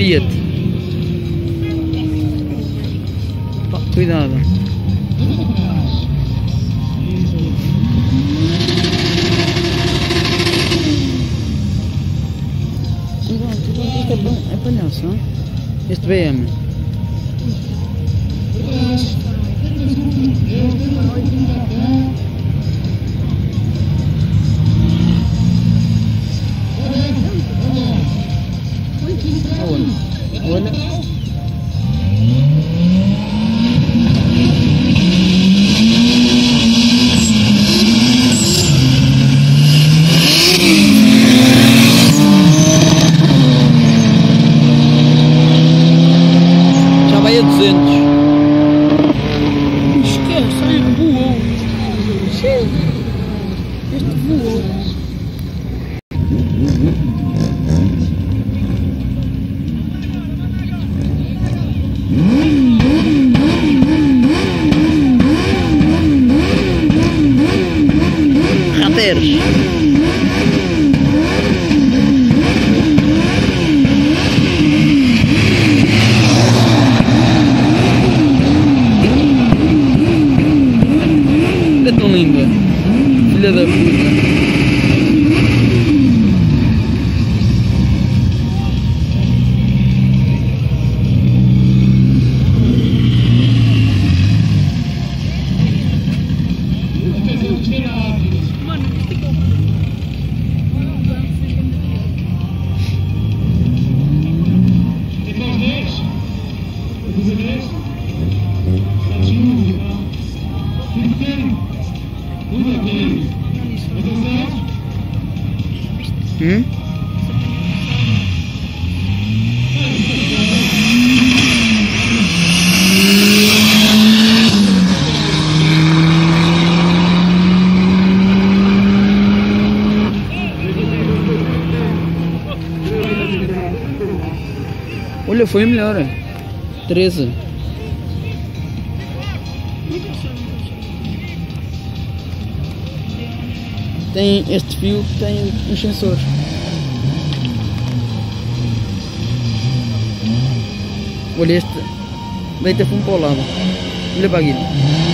Fiat. Cuidado. É palhaço, não? Este BM. 200. Esquece, ai, voou. Este voou. Rateros. Filha da puta. Hum? Olha, foi melhor. 13. Tem este fio que tem os sensores. Olha este. Deita fumo para o lado. Olha para aquilo.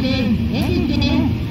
て、出てて。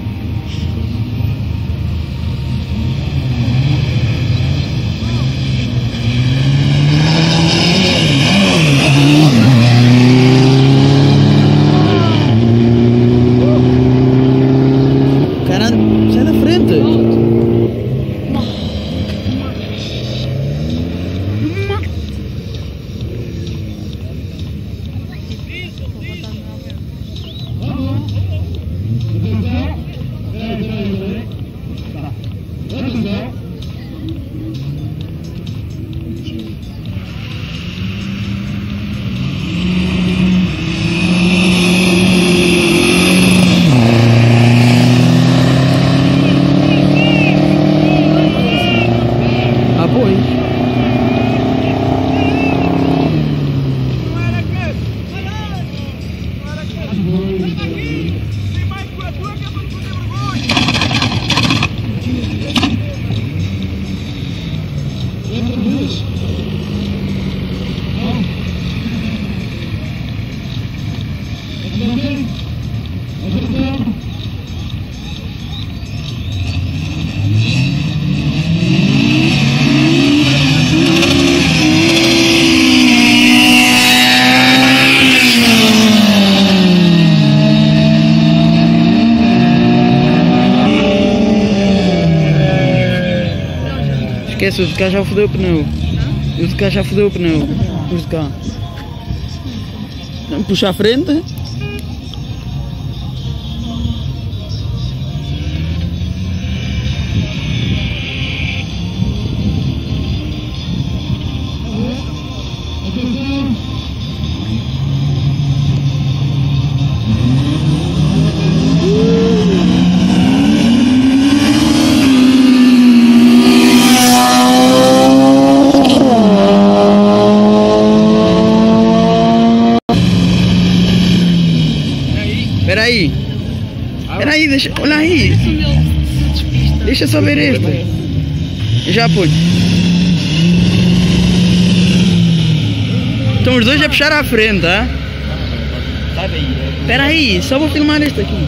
Esquece, o de cá já fodeu o pneu. O de cá já fodeu o pneu. Os de cá. Puxa à frente. Peraí. Peraí, deixa. Olha aí. Deixa só ver este. Já pude. Então os dois já puxaram à frente, tá? Peraí, só vou filmar este aqui.